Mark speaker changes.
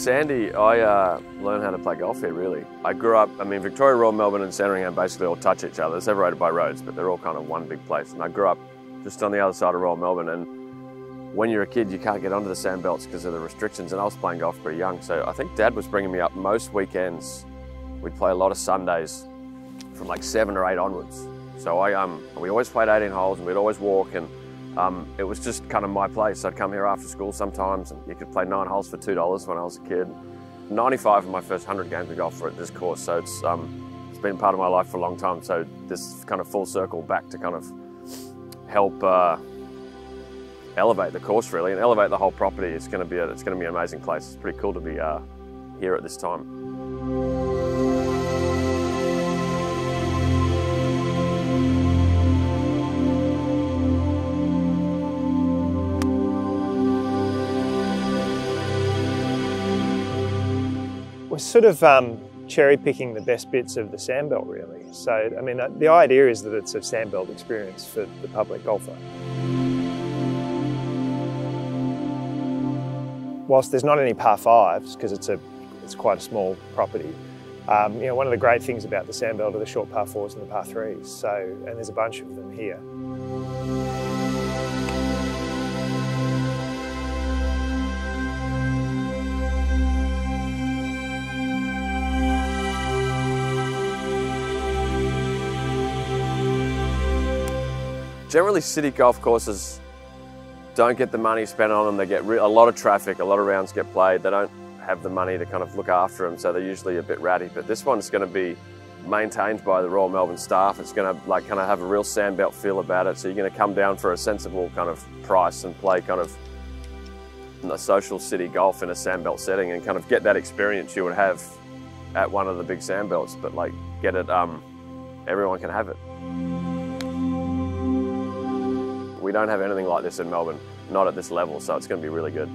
Speaker 1: Sandy, I uh, learned how to play golf here really. I grew up, I mean, Victoria, Royal Melbourne and Sandringham basically all touch each other. Separated by roads, but they're all kind of one big place. And I grew up just on the other side of Royal Melbourne. And when you're a kid, you can't get onto the sand belts because of the restrictions. And I was playing golf pretty young. So I think dad was bringing me up most weekends. We'd play a lot of Sundays from like seven or eight onwards. So I, um, we always played 18 holes and we'd always walk and um, it was just kind of my place. I'd come here after school sometimes and you could play nine holes for $2 when I was a kid. 95 of my first 100 games of golf were at this course, so it's, um, it's been part of my life for a long time. So this kind of full circle back to kind of help uh, elevate the course really and elevate the whole property. It's going to be a, it's going to be an amazing place. It's pretty cool to be uh, here at this time.
Speaker 2: We're sort of um, cherry picking the best bits of the sandbelt, really. So, I mean, the idea is that it's a sandbelt experience for the public golfer. Whilst there's not any par fives because it's a it's quite a small property, um, you know, one of the great things about the sandbelt are the short par fours and the par threes. So, and there's a bunch of them here.
Speaker 1: Generally, city golf courses don't get the money spent on them. They get a lot of traffic, a lot of rounds get played. They don't have the money to kind of look after them, so they're usually a bit ratty. But this one's going to be maintained by the Royal Melbourne staff. It's going to like kind of have a real sandbelt feel about it. So you're going to come down for a sensible kind of price and play kind of a social city golf in a sandbelt setting and kind of get that experience you would have at one of the big sandbelts. But like get it, um, everyone can have it. We don't have anything like this in Melbourne, not at this level, so it's going to be really good.